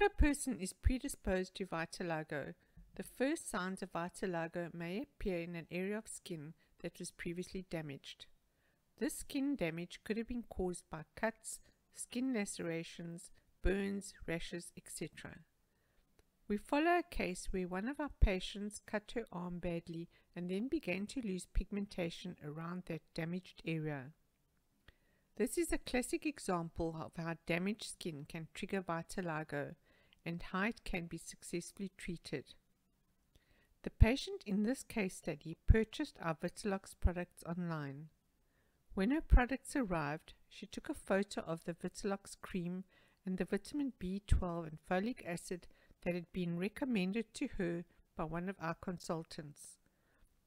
If a person is predisposed to vitiligo, the first signs of vitiligo may appear in an area of skin that was previously damaged. This skin damage could have been caused by cuts, skin lacerations, burns, rashes, etc. We follow a case where one of our patients cut her arm badly and then began to lose pigmentation around that damaged area. This is a classic example of how damaged skin can trigger vitiligo and height can be successfully treated. The patient in this case study purchased our Vitilox products online. When her products arrived, she took a photo of the Vitilox cream and the vitamin B12 and folic acid that had been recommended to her by one of our consultants.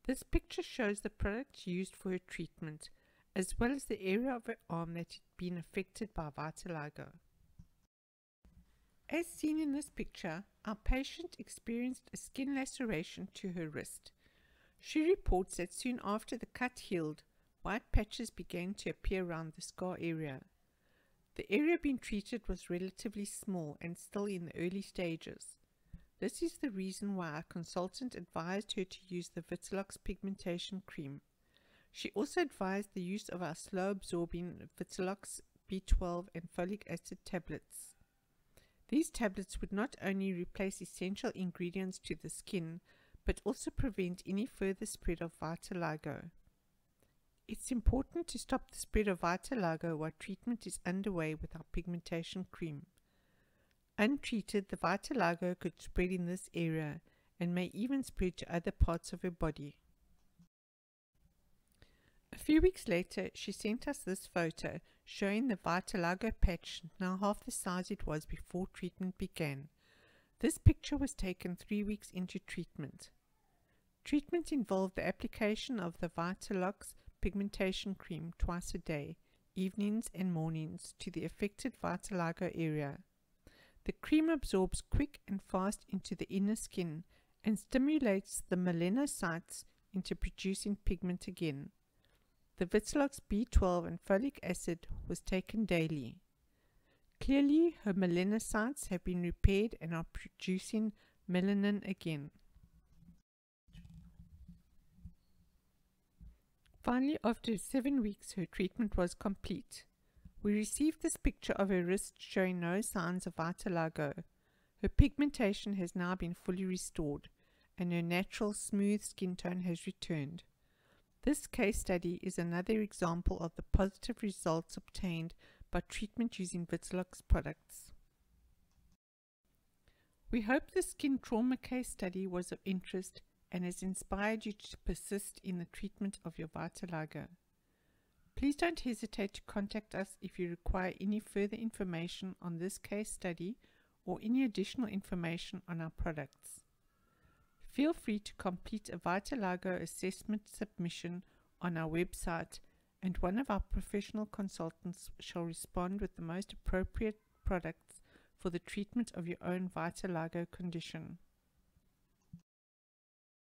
This picture shows the products used for her treatment, as well as the area of her arm that had been affected by vitiligo. As seen in this picture, our patient experienced a skin laceration to her wrist. She reports that soon after the cut healed, white patches began to appear around the scar area. The area being treated was relatively small and still in the early stages. This is the reason why our consultant advised her to use the Vitilox pigmentation cream. She also advised the use of our slow absorbing Vitilox B12 and folic acid tablets. These tablets would not only replace essential ingredients to the skin, but also prevent any further spread of vitiligo. It's important to stop the spread of vitiligo while treatment is underway with our pigmentation cream. Untreated, the vitiligo could spread in this area and may even spread to other parts of her body. A few weeks later, she sent us this photo showing the vitiligo patch now half the size it was before treatment began. This picture was taken three weeks into treatment. Treatment involved the application of the Vitilox pigmentation cream twice a day, evenings and mornings, to the affected vitiligo area. The cream absorbs quick and fast into the inner skin and stimulates the melanocytes into producing pigment again. The Vitilox B12 and folic acid was taken daily. Clearly, her melanocytes have been repaired and are producing melanin again. Finally, after seven weeks, her treatment was complete. We received this picture of her wrist showing no signs of vitiligo. Her pigmentation has now been fully restored, and her natural smooth skin tone has returned. This case study is another example of the positive results obtained by treatment using Vitilox products. We hope the skin trauma case study was of interest and has inspired you to persist in the treatment of your vitiligo. Please don't hesitate to contact us if you require any further information on this case study or any additional information on our products. Feel free to complete a vitiligo assessment submission on our website and one of our professional consultants shall respond with the most appropriate products for the treatment of your own vitiligo condition.